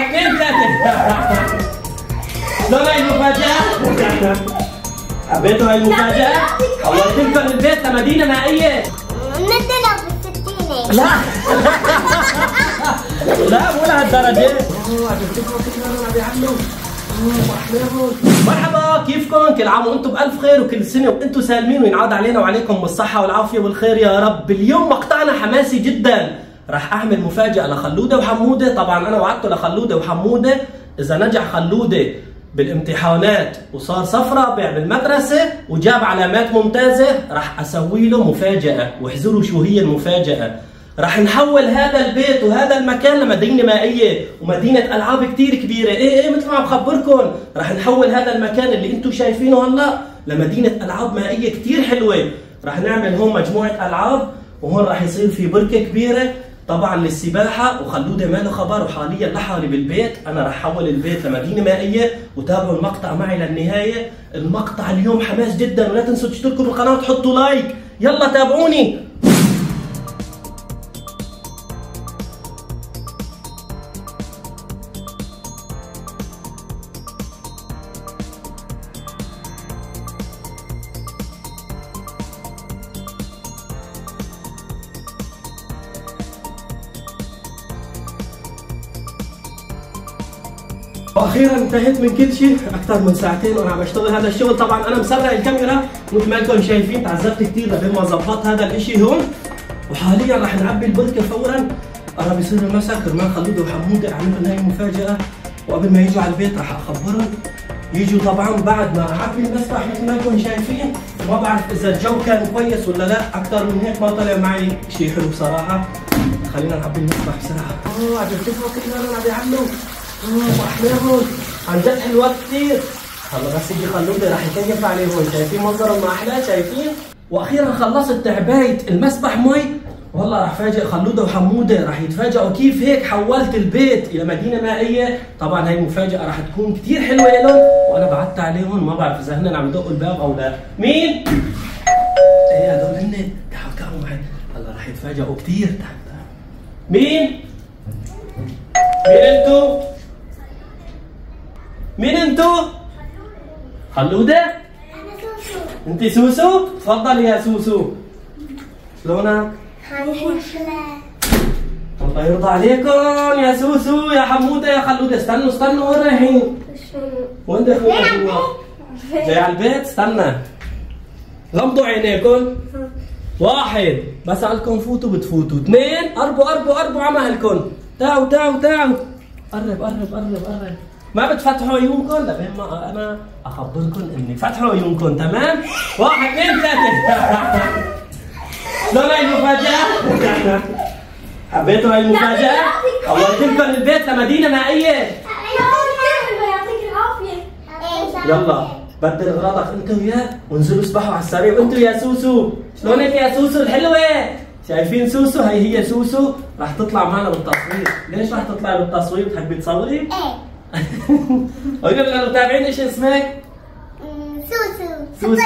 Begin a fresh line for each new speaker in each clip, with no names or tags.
واحد اثنين ثلاثة. شلون هاي المفاجأة؟ حبيتوا هاي المفاجأة؟ حولت لكم البيت لمدينة مائية
ندنا بالستينة
لا. لا مو لهالدرجة. مرحبا كيفكم؟ كل عام وأنتم بألف خير وكل سنة وأنتم سالمين وينعاد علينا وعليكم بالصحة والعافية والخير يا رب، اليوم مقطعنا حماسي جدا، راح أعمل مفاجأة لخلودة وحمودة، طبعا أنا وعدته لخلودة وحمودة. إذا نجح خلودة بالامتحانات وصار صف رابع بالمدرسة وجاب علامات ممتازة راح أسوي له مفاجأة. واحذروا شو هي المفاجأة. راح نحول هذا البيت وهذا المكان لمدينة مائية ومدينة ألعاب كتير كبيرة. إيه إيه مثل ما عم بخبركم راح نحول هذا المكان اللي أنتم شايفينه هلا لمدينة ألعاب مائية كتير حلوة. راح نعمل هون مجموعة ألعاب وهون راح يصير في بركة كبيرة. طبعا للسباحة وخلودة ما له خبر وحاليا لحالي بالبيت. أنا رح أحول البيت لمدينة مائية وتابعوا المقطع معي للنهاية. المقطع اليوم حماس جدا ولا تنسوا تشتركوا بالقناة وتحطوا لايك. يلا تابعوني. وأخيرا انتهيت من كل شيء أكثر من ساعتين وأنا عم اشتغل هذا الشغل. طبعا أنا مسرع الكاميرا مثل ما أنتم شايفين تعذبت كثير لبين ما ظبطت هذا الشيء هون. وحاليا راح نعبي البركه فورا. قرب يصير المساء كرمال خلوده وحموده أعمل لهم هاي المفاجاه وقبل ما يجوا على البيت راح أخبرهم. يجوا طبعا بعد ما أعبي المسبح مثل ما أنتم شايفين. ما بعرف إذا الجو كان كويس ولا لا. أكثر من هيك ما طلع معي شيء حلو بصراحة. خلينا نعبي المسبح بسرعة. أوه عجبتكم كثير أنا عم بيعملوا احلاهم عن جد حلوات كثير هلا بس يجي خلوده راح يكيف عليهم شايفين منظرهم ما أحلى شايفين وأخيرا خلصت تعبايه المسبح مي والله راح فاجئ خلوده وحموده راح يتفاجئوا كيف هيك حولت البيت إلى مدينه مائيه طبعا هاي المفاجاه راح تكون كثير حلوة لهم وأنا بعدت عليهم ما بعرف اذا هن عم يدقوا الباب أو لا مين إيه هدول هن تعالوا تعالوا معي هلا راح يتفاجئوا كثير تعالوا تعالوا مين؟ مين انتو؟ مين انتو؟
سوسو
انت سوسو؟ تفضل يا سوسو. شلونك؟ الله يرضى عليكم يا سوسو يا حمودة يا خلودة. استنوا استنوا وين رايحين وين داخلين جوا جاي على البيت؟ استنى. غمضوا عينيكم. واحد. بسألكم فوتوا بتفوتوا. اثنين. قربوا قربوا قربوا على مهلكم تعوا تعوا تعوا. قرب قرب قرب قرب. ما بتفتحوا عيونكم لبين ما أنا اخبركم إني فتحوا عيونكم تمام؟ واحد اثنين ثلاثة. شلون هاي المفاجأة؟ حبيتوا هاي المفاجأة؟ حولت لكم البيت لمدينة مائية يلا. بدل اغراضك أنت وياه وانزلوا اسبحوا على السريع. وأنتوا يا سوسو شلونك يا سوسو؟ الحلوة. شايفين سوسو؟ هي هي سوسو. راح تطلع معنا بالتصوير ليش راح تطلع بالتصوير بتحبي تصوري
إيه.
قولي للمتابعين إيش اسمك؟
سوسو.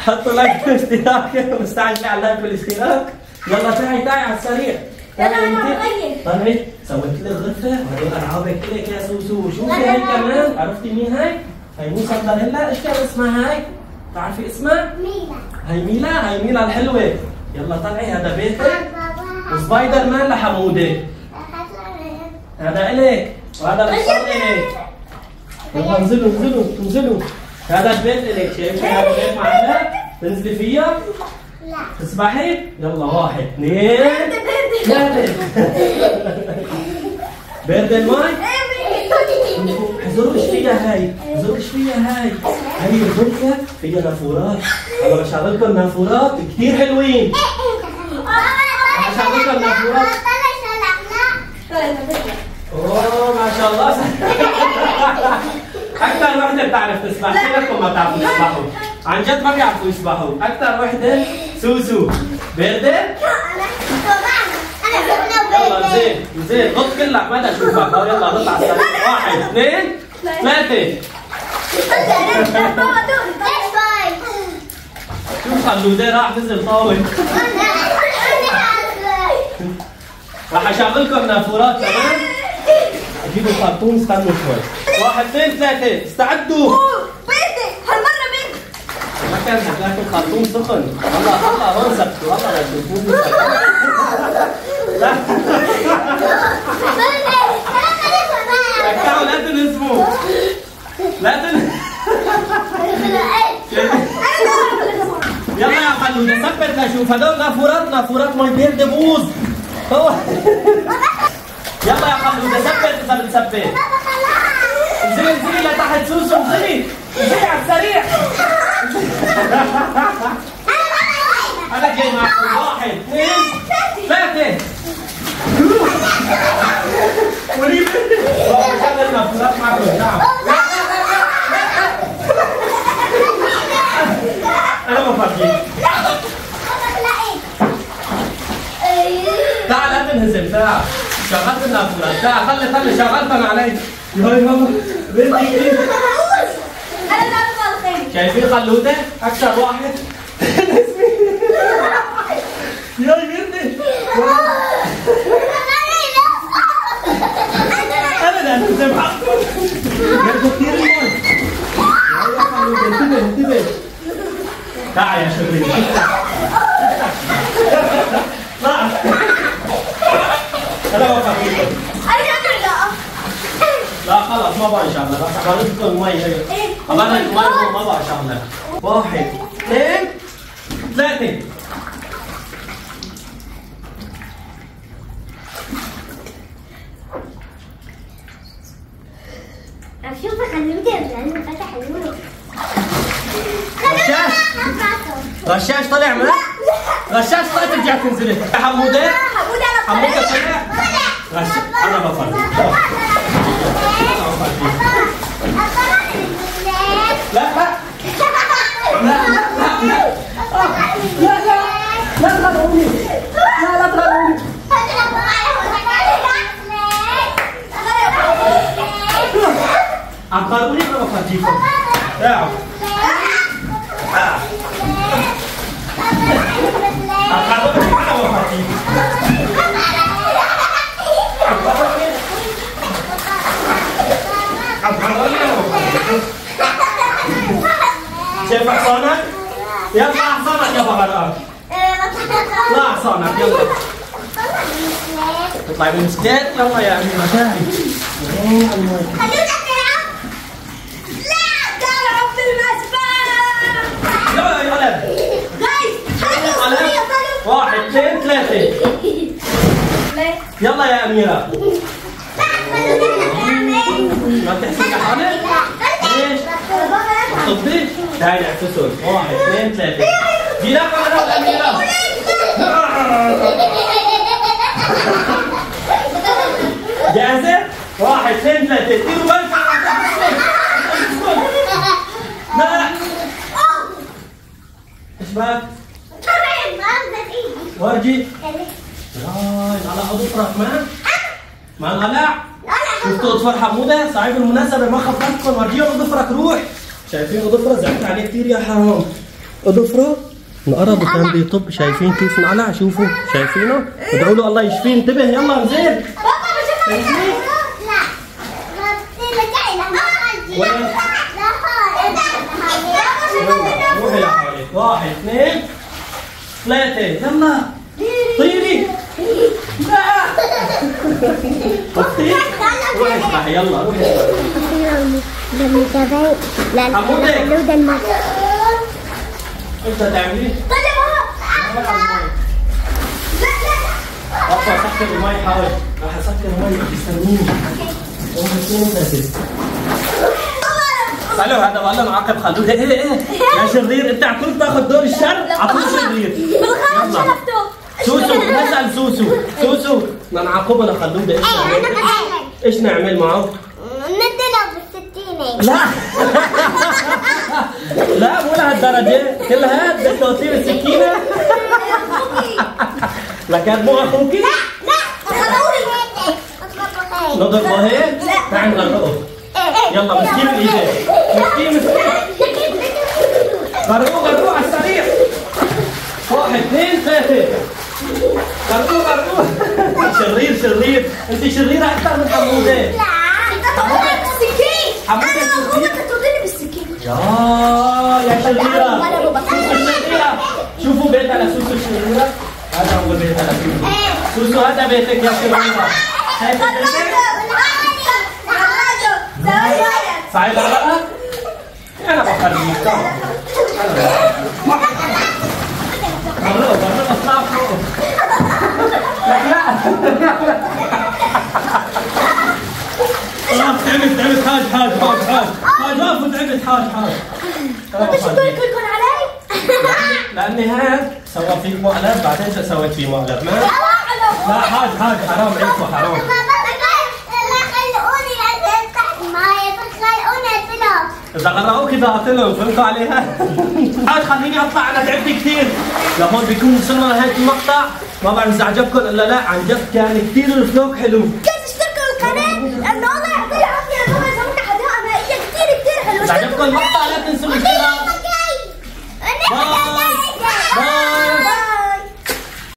حطوا لايك واشتراك مستعجل على اللايك والاشتراك يلا تعي تعي على السريع.
يلا
تعي أنت.
بغير.
طيب سويت لك غرفه وهدول ألعابك لك يا سوسو. شوفي هاي كمان؟ عرفتي مين هاي؟ هاي مو سندريلا إيش كان اسمها هاي؟ تعرفي اسمها؟
ميلا.
هاي ميلا؟ هاي ميلا الحلوة. يلا طلعي هذا بيتك. وسبايدر مان لحمودة. هذا إلك. وهذا الحصان إلك يلا انزلوا انزلوا انزلوا. هذا البيت إلك شايفة هذا البيت معنا. تنزلي فيها
لا.
تسبحي يلا واحد اثنين. ثلاثة بارد الماي حزروا إيش فيها هاي؟ حزروا إيش فيها هاي؟ هاي البركة. فيها نافورات. أنا بشغلكم نافورات كثير حلوين. هشغلكم نافورات. اوه ما شاء الله أكثر وحدة بتعرف تسبح. كلكم ما بتعرفوا تسبحوا. عن جد ما بيعرفوا يسبحوا. أكثر وحدة سوسو. بارده يلا زين زين. غط كلك. ما بدي اشوفك يلا نطلع على السريع. واحد اثنين ثلاثة. شوف خلوده راح نزل طاول راح أشغلكم نافورات كمان جيبوا الخرطوم استنوا شوي. واحد اثنين ثلاثة. استعدوا.
بيتي هالمرة بيتي
ما كان لكن الخرطوم سخن. والله والله هون سكتوا والله لا تشوفوني لا ركعوا لا تنهزموا لا تن يلا يا خلود ثبت لشوف هذول نافورات نافورات مي بيرد بوز هو يلا يا خلود ثبت بتثبت انزلي انزلي لتحت سوسو انزلي انزلي على السريع. أنا جاي معكم واحد اثنين ثلاثة. وليد. مشان النافورات معكم نعم أنا ما فاضيين تعال لا تنهزم تعال. شغلت النافورات تعال خلي خلي شغلت أنا علي هاي ماما بنتي إيه؟
أنا لا أبغى الخير.
شايفين خلوتة؟ أكثر واحد. يا بنتي لا حقكم يرجو كثير الموت يا خلوتة انتبه انتبه. تعال يا شرير لا أنا ما فاضيين لا خلاص ما بقى ان شاء الله بس خلصكم مي هي خلاص. المي ما بقى ان شاء الله واحد اثنين ثلاثة.
شوف لأنه فتح النور
رشاش رشاش طلع معك رشاش طلع ترجع تنزلي يا حمودة حمودة طلع؟ رشاش أنا بفرج لا لا لا لا لا لا لا تغلبوني لا لا تغلبوني عبروني أنا بفرجيكم تعالوا عبروني أنا بفرجيكم عبروني أنا بفرجيكم شايف حصانك؟ يلا حصانك يا بغرقان لا حصانك يلا اطلعي بالمسكات يلا يا امي مشاهي يلا يا ولد واحد اثنين ثلاثة يلا يا أميرة ما تحسي حالك؟ ليش؟ طبي؟ تعالي اعكسون واحد اثنين ثلاثة دي لا أنا والأميرة جاهزة؟ واحد اثنين ثلاثة. ديروا بالكم لا. إيش بك؟ راي على اضفرك ما ما انقلع شفتوا اضفر حمودة صاحب المناسبة ما خففتكم ورجيهم اضفرك روح. شايفين اضفرة؟ زعلت عليه كثير يا حرام. اضفرة. انقرض وكان بيطب. شايفين كيف انقلع شوفوا. شايفينه؟ ادعوا له الله يشفيه. انتبه. يلا نزيد روحي لحالك واحد اثنين ثلاثة. يلا. طيري. لا. طيري. روحي اسمعي. يلا روحي اسمعي. انت تعملي ابا سكر المي حاول راح أسكر المي يستنيني واحد اثنين ثلاثة ألو هذا والله معاقب خلوه إيه إيه يا شرير أنت عم تاخذ دور الشر؟ عطوه شرير. يلا. سوسو نسال سوسو. سوسو. بدنا نعاقبه لخلوده إيش نعمل؟ إيش نعمل معه؟
ندله بالسكينة
لا. لا مو لهالدرجه كل هاد بدك توصيل السكينة. لكن مو أخوك نضربه هيك تعال نغرقه يلا مسكين الايدين مسكين مسكين. غرقوه غرقوه على السريع. واحد اثنين ثلاثة. غرقوه غرقوه. شرير شرير. انت شريرة أكثر من حمودة. حموتة
أنا
التركية
أخوك تطردني بالسكين
يا يا. سوسو الشريرة شوفوا بيت على سوسو الشريرة هذا هو بيت على سوسو. سوسو هذا بيتك يا شريرة شايف بيتك؟ صعيد الغرقة؟ أنا بخليك تعال. مرة اطلع فوق لا لا خلاص تعبت تعبت حاج حاج حاج حاج حاج واقف وتعبت حاج حاج. أنا بخليك.
كلكم علي؟
لاني هاد سوى فيك مقلب بعدين انت سويت فيه مقلب ما؟ لا حاج حاج حرام عليك وحرام إذا غرقوك إذا قتلهم فهمتوا عليها؟ حاج خليني أطلع أنا تعبت كثير. لهون بيكون وصلنا لنهايه المقطع ما بعرف إذا عجبكم ولا لا عن جد كان كثير الفلوق حلو. 咱也不管。